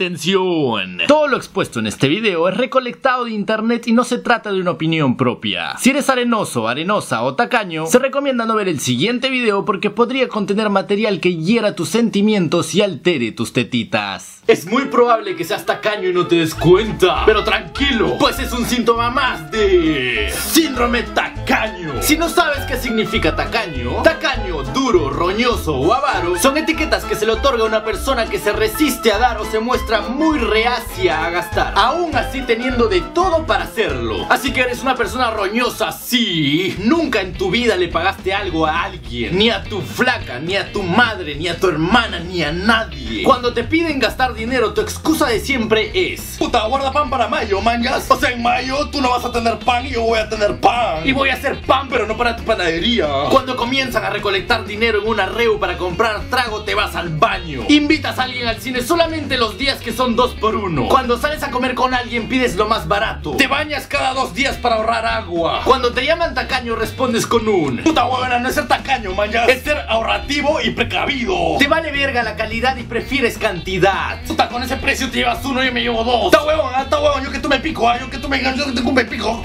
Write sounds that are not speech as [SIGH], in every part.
Atención. Todo lo expuesto en este video es recolectado de internet y no se trata de una opinión propia. Si eres arenoso, arenosa o tacaño, se recomienda no ver el siguiente video porque podría contener material que hiera tus sentimientos y altere tus tetitas. Es muy probable que seas tacaño y no te des cuenta. Pero tranquilo, pues es un síntoma más de... Síndrome tacaño. Si no sabes qué significa tacaño, tacaño, duro, roñoso o avaro son etiquetas que se le otorga a una persona que se resiste a dar o se muestra muy reacia a gastar. Aún así teniendo de todo para hacerlo. Así que eres una persona roñosa, sí. Nunca en tu vida le pagaste algo a alguien. Ni a tu flaca, ni a tu madre, ni a tu hermana, ni a nadie. Cuando te piden gastar dinero, tu excusa de siempre es Puta, guarda pan para mayo, mangas. O sea, en mayo tú no vas a tener pan y yo voy a tener pan. Y voy a hacer pan, pero no para tu panadería. Cuando comienzan a recolectar dinero en un arreo para comprar trago, te vas al baño. Invitas a alguien al cine solamente los días que son dos por uno. Cuando sales a comer con alguien, pides lo más barato. Te bañas cada dos días para ahorrar agua. Cuando te llaman tacaño, respondes con un Puta huevona, no es ser tacaño, mangas. Es ser ahorrativo y precavido. Te vale verga la calidad y prefieres cantidad. Puta, con ese precio te llevas uno y yo me llevo dos. Está huevón, está huevón, yo que tú me pico, ah, yo que me yo que tú me pico.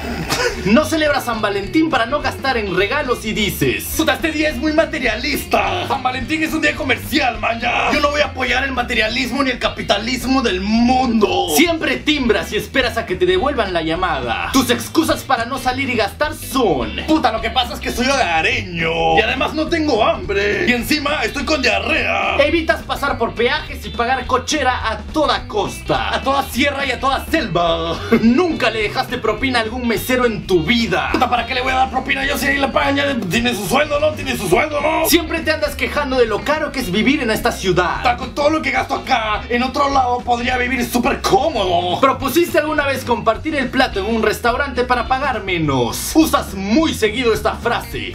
No celebras San Valentín para no gastar en regalos y dices Puta, este día es muy materialista. San Valentín es un día comercial, man, ya. Yo no voy a apoyar el materialismo ni el capitalismo del mundo. Siempre timbras y esperas a que te devuelvan la llamada. Tus excusas para no salir y gastar son Puta, lo que pasa es que soy hogareño. Y además no tengo hambre. Y encima estoy con diarrea. Evitas pasar por peajes y pagar cochera a toda costa. A toda sierra y a toda selva. Nunca le dejaste propina a algún mesero en tu vida. Puta, ¿para qué le voy a dar propina yo si ahí la pagan ya? Tiene su sueldo, ¿no? Tiene su sueldo, ¿no? Siempre te andas quejando de lo caro que es vivir en esta ciudad. Puta, con todo lo que gasto acá, en otro lado podría vivir súper cómodo. ¿Propusiste alguna vez compartir el plato en un restaurante para pagar menos? Usas muy seguido esta frase.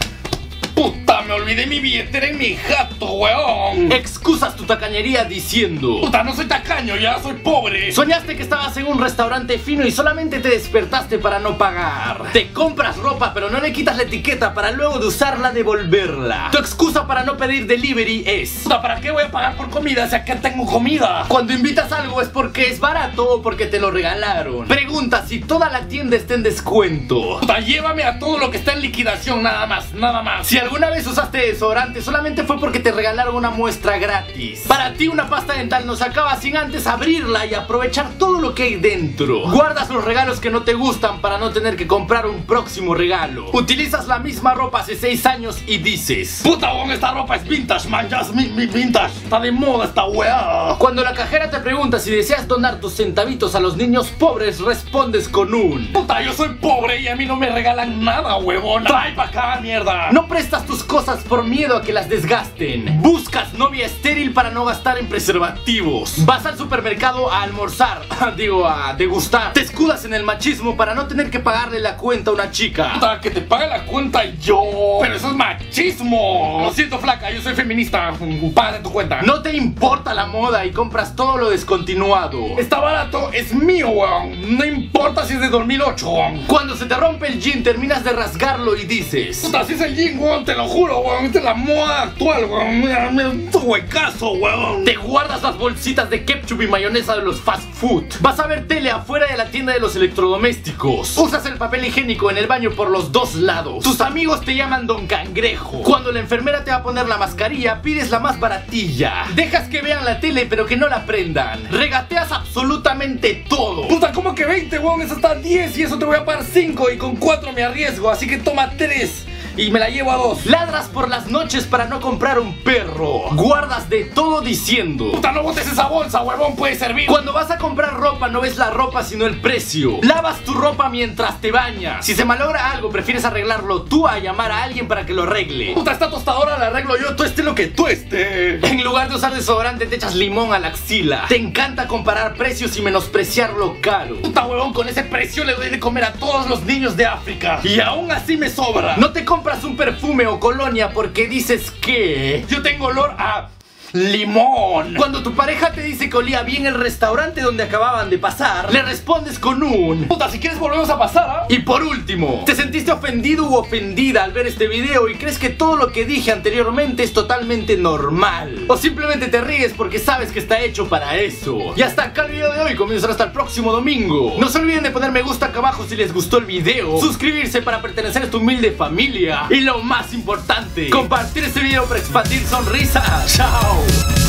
Puta, me olvidé mi billetera en mi jato, weón. Excusas tu tacañería diciendo Puta, no soy tacaño, ya soy pobre. Soñaste que estabas en un restaurante fino y solamente te despertaste para no pagar. Te compras ropa pero no le quitas la etiqueta para luego de usarla devolverla. Tu excusa para no pedir delivery es Puta, ¿para qué voy a pagar por comida si acá tengo comida? Cuando invitas algo es porque es barato o porque te lo regalaron. Pregunta si toda la tienda está en descuento. Puta, llévame a todo lo que está en liquidación, nada más, nada más. Si alguna vez usaste desodorante solamente fue porque te regalaron una muestra gratis. Para ti una pasta dental no se acaba sin antes abrirla y aprovechar todo lo que hay dentro. Guardas los regalos que no te gustan para no tener que comprar un próximo regalo. Utilizas la misma ropa hace 6 años y dices Puta, esta ropa es vintage, man, ya es mi, mi vintage. Está de moda esta weá. Cuando la cajera te pregunta si deseas donar tus centavitos a los niños pobres, respondes con un Puta, yo soy pobre y a mí no me regalan nada, huevón. Trae pa' acá, mierda. No prestas tus cosas por miedo a que las desgasten. Buscas novia estéril para no gastar en preservativos. Vas al supermercado a almorzar, [LAUGHS] digo, a degustar. Te escudas en el machismo para no tener que pagarle la cuenta a una chica. Puta, que te pague la cuenta yo. Pero eso es machismo. Lo siento, flaca, yo soy feminista. Paga tu cuenta. No te importa la moda y compras todo lo descontinuado. Está barato, es mío, weón. No importa si es de 2008, weón. Cuando se te rompe el jean, terminas de rasgarlo y dices Puta, si es el jean, weón, te lo juro, weón. Esta es la moda actual, weón. Mira, mira, tu huecazo, weón. Te guardas las bolsitas de ketchup y mayonesa de los fast food. Vas a ver tele afuera de la tienda de los electrodomésticos. Usas el papel higiénico en el baño por los dos lados. Tus amigos te llaman Don Cangrejo. Cuando la enfermera te va a poner la mascarilla, pides la más baratilla. Dejas que vean la tele pero que no la prendan. Regateas absolutamente todo. Puta, ¿cómo que 20, weón? Es hasta 10 y eso te voy a pagar 5 y con 4 me arriesgo. Así que toma 3 y me la llevo a 2. Ladras por las noches para no comprar un perro. Guardas de todo diciendo Puta, no botes esa bolsa, huevón, puede servir. Cuando vas a comprar ropa no ves la ropa sino el precio. Lavas tu ropa mientras te bañas. Si se malogra algo, prefieres arreglarlo tú a llamar a alguien para que lo arregle. Puta, esta tostadora la arreglo yo, tú esté lo que tú esté. En lugar de usar desodorante te echas limón a la axila. Te encanta comparar precios y menospreciar lo caro. Puta, huevón, con ese precio le doy de comer a todos los niños de África. Y aún así me sobra. No te compras un perfume o colonia porque dices que Yo tengo olor a limón. Cuando tu pareja te dice que olía bien el restaurante donde acababan de pasar, le respondes con un puta, si quieres volvemos a pasar. Y por último, ¿te sentiste ofendido u ofendida al ver este video y crees que todo lo que dije anteriormente es totalmente normal? O simplemente te ríes porque sabes que está hecho para eso. Y hasta acá el video de hoy, comenzará hasta el próximo domingo. No se olviden de poner me gusta acá abajo si les gustó el video, suscribirse para pertenecer a esta humilde familia y lo más importante, compartir este video para expandir sonrisas. ¡Chao! go.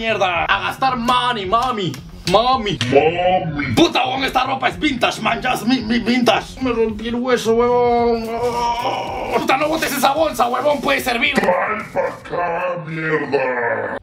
Mierda! ¡A gastar money, mami! ¡Mami! ¡Mami! ¡Puta, weón! Esta ropa es vintage, man, ya es mi, mi vintage. Me rompí el hueso, huevón. ¡Puta, no botes esa bolsa, huevón! Puede servir. ¡Ay, pa' acá, mierda!